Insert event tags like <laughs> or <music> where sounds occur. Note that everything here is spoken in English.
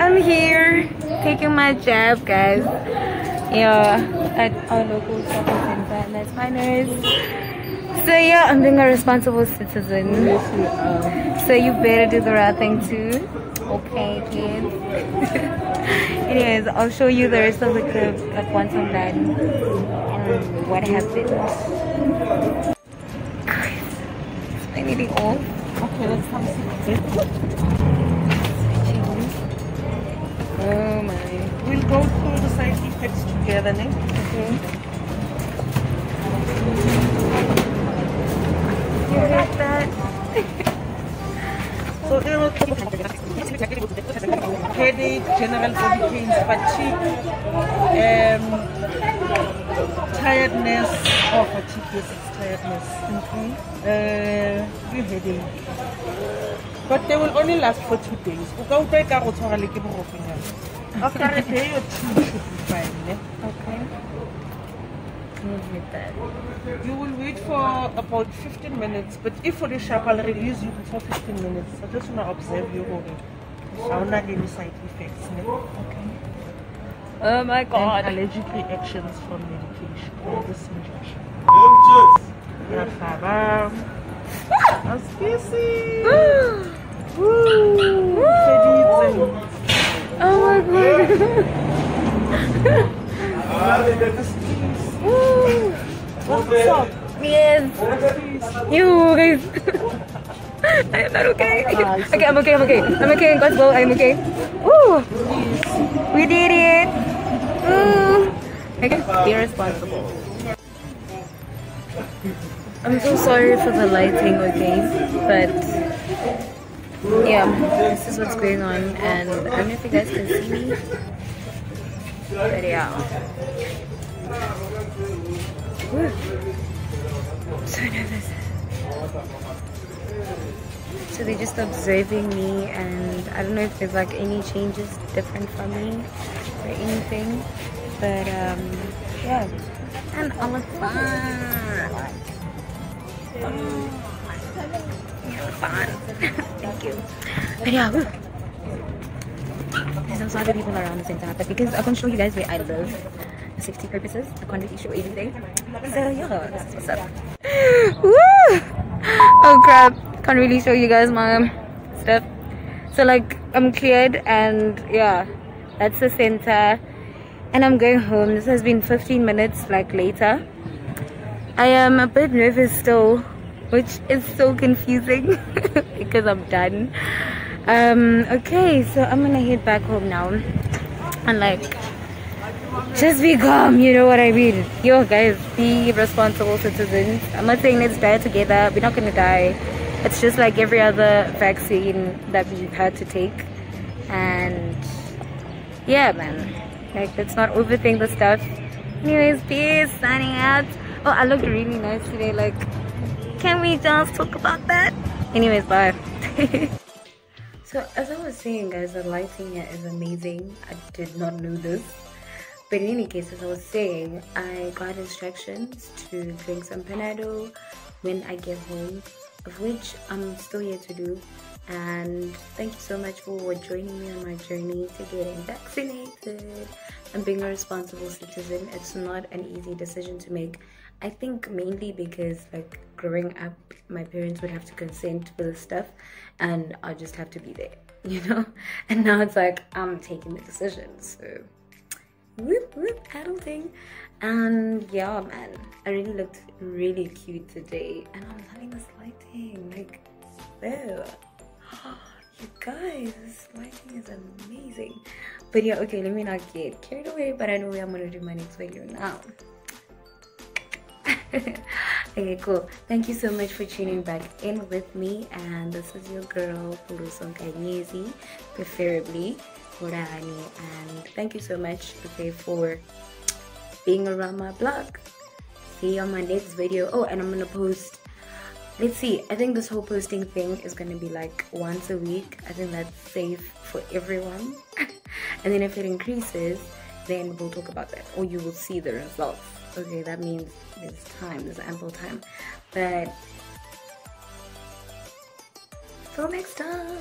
I'm here taking my jab, guys. Yeah, at our local shopping center, and that's my nurse. So yeah, I'm being a responsible citizen. So you better do the right thing too. Okay, kids. <laughs> Anyways, I'll show you the rest of the clip like once I'm done and what happened. Guys, my meeting off? Okay, let's a seat. Oh my. We'll go through the side effects together, ne? Okay. You get that? <laughs> So, you know, headache, general body pains, fatigue, um, tiredness, oh, fatigue, yes, it's tiredness. Okay. Uh, your headache. But they will only last for two days. O ka utlwa e ka go tshwara le ke borofenyana. After a day or two, you should be fine. Ne? Okay. You. You will wait for about 15 minutes, but if for the sharp, I'll release you for 15 minutes. I just want to observe you over. I will not any side effects. Ne? Okay. Oh my god. And god. allergic reactions from medication or this injection. Yeah, Faba. Ah! Askisi. Ah! Woo. Oh my god. Yes. You guys. <laughs> I am not okay. Okay, I'm okay, I'm okay. I'm okay. God's will, I'm okay. Woo! We did it. Woo! Okay, be responsible. I'm so sorry for the lighting, okay? But yeah, this is what's going on, and I don't know if you guys can see me. But yeah. I'm so nervous. So they're just observing me, and I don't know if there's like any changes different from me or anything. But um, yeah, and look fine. You fine. Thank you. But yeah. woo. There's also other people around the center, but because I can show you guys where I live, for safety purposes, I can't really show everything. So yeah, this is what's up. <gasps> Woo! Oh crap! Can't really show you guys my stuff. So like I'm cleared and yeah, that's the center. And I'm going home. This has been 15 minutes like later. I am a bit nervous still, which is so confusing <laughs> because I'm done. Um, okay, so I'm gonna head back home now and like just be calm, you know what I mean? Yo, guys, be responsible citizens. I'm not saying let's die together, we're not gonna die. It's just like every other vaccine that we've had to take, and yeah, man, like let's not overthink the stuff. Anyways, peace, signing out. Oh, I looked really nice today. Like, can we just talk about that? Anyways, bye. <laughs> so, as I was saying, guys, the lighting here is amazing. I did not know this. But in any case, as I was saying, I got instructions to drink some Panado when I get home, of which I'm still here to do. And thank you so much for joining me on my journey to getting vaccinated and being a responsible citizen. It's not an easy decision to make. I think mainly because, like, growing up, my parents would have to consent for the stuff, and I just have to be there, <laughs> you know? And now it's like I'm taking the decision, so whoop whoop adulting and yeah man i really looked really cute today and i'm loving this lighting like whoa <gasps> you guys this lighting is amazing. But yeah okay let me not get carried away but i know i'm gonna do my next video now <laughs> okay cool. Thank you so much for tuning back in with me and this is your girl Puluso Nkanyezi preferably Horani and thank you so much okay for being around my blog. See you on my next video. Oh and I'm gonna post let's see I think this whole posting thing is gonna be like once a week. I think that's safe for everyone. <laughs> And then if it increases then we'll talk about that or you will see the results okay that means there's time there's ample time. But till next time